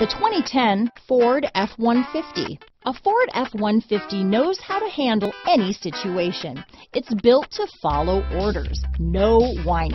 The 2010 Ford F-150. A Ford F-150 knows how to handle any situation. It's built to follow orders, no whining.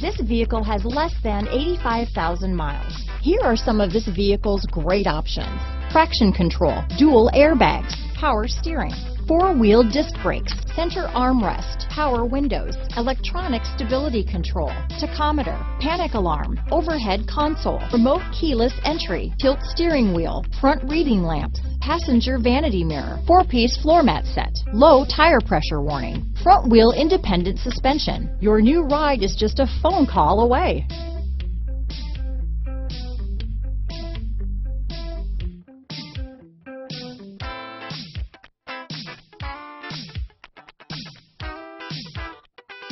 This vehicle has less than 85,000 miles. Here are some of this vehicle's great options. Traction control, dual airbags, power steering, four-wheel disc brakes, center armrest, power windows, electronic stability control, tachometer, panic alarm, overhead console, remote keyless entry, tilt steering wheel, front reading lamps, passenger vanity mirror, four-piece floor mat set, low tire pressure warning, front wheel independent suspension. Your new ride is just a phone call away.